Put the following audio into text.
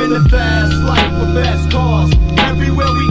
Living a fast life with fast cars. Everywhere we go.